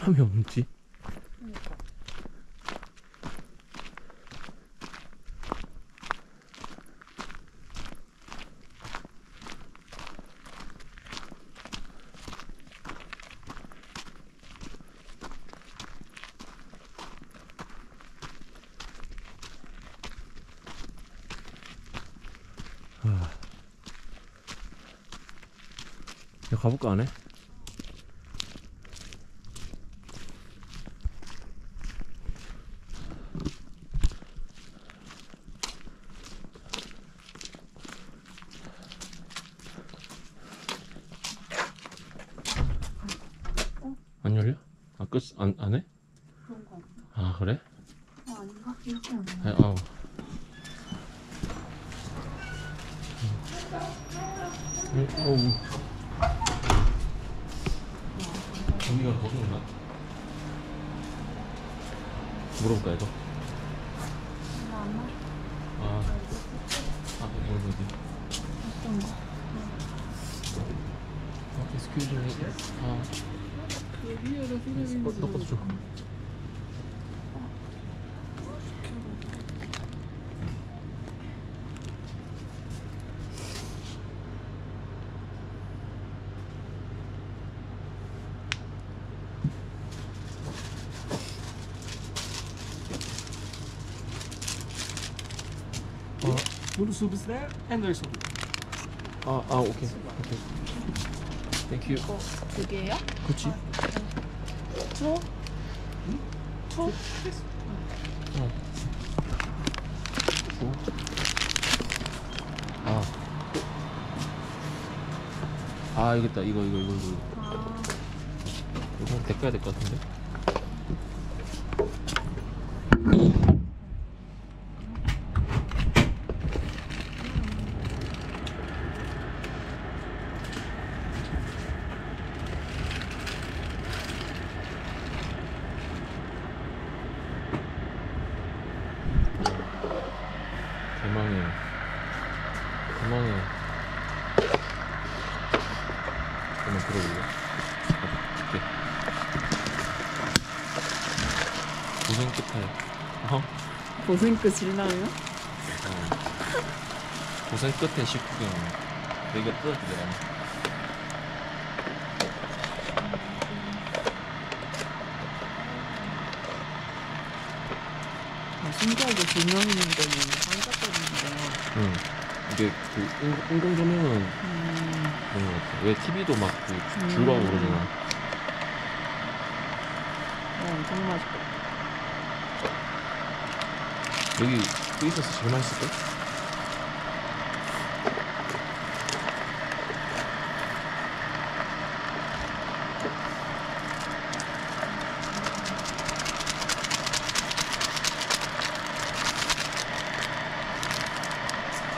사람이 없지? 아. 야, 가볼까 안 해? 안 열려? 아, 끝, 안, 안 해? 그런 거 아, 그래? 어, 아닌가? 이렇게 안 해. 아, 아우. 음, 어우. 언니가 거기 있나? 물어볼까, 이거? 나안 마셔. 아, 아, 이거 뭐지? 어떤 거? 아, excuse me. 아, 어, 너 것도 줘. 아, Noodle soup is there, and there's soup. 아, 아, okay. Okay. Thank you. 이거 두 개요? 그치? Two? Two? 어. 오. 아. 아, 알겠다. 이거, 이거, 이거, 이거. 아, 이거 떼가야 될 것 같은데? 한번 들어볼래? 고생 끝에. 어? 고생 끝이라며? 어. 고생 끝에 식구경. 내가 뜯어주더라. 아, 신기하게 두 명이는데는 반짝거리는데. 응. 이게 그 인- 인공 조명은 음, 그런 것 같아. 왜 TV도 막그 음. 줄하고 그러잖아. 어, 엄청 맛있겠다. 여기 그 있어서 제일 맛있을 걸?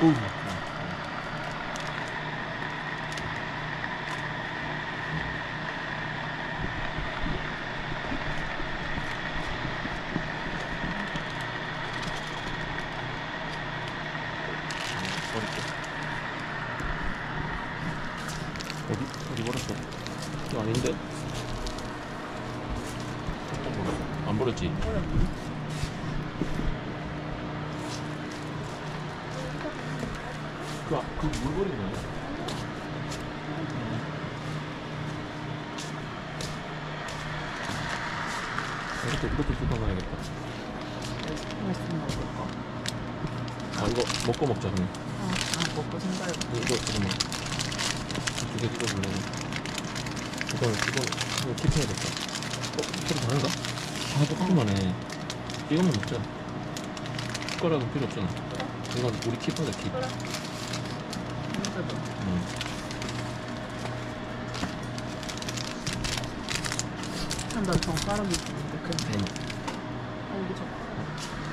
오. 어디? 어디 버렸어? 이거 아닌데? 안 버렸지? 그, 아- 그물 버린 거야? 이것도, 이것도 뜯어놔야겠다. 아, 이거 먹고 먹자, 그냥. 아, 아, 먹고 생각해. 이거, 잠깐만. 두개 뜯어볼래? 이거, 이거, 이거 킵해야겠다. 어, 소리 다른가? 아, 똑같기만 해. 이것만 먹자. 숟가락은 필요 없잖아. 이건 우리 킵하자, 킵. 생각해봐. 응. 난 젓가락이 있는데, 그냥. 응. 아, 여기 젓가락.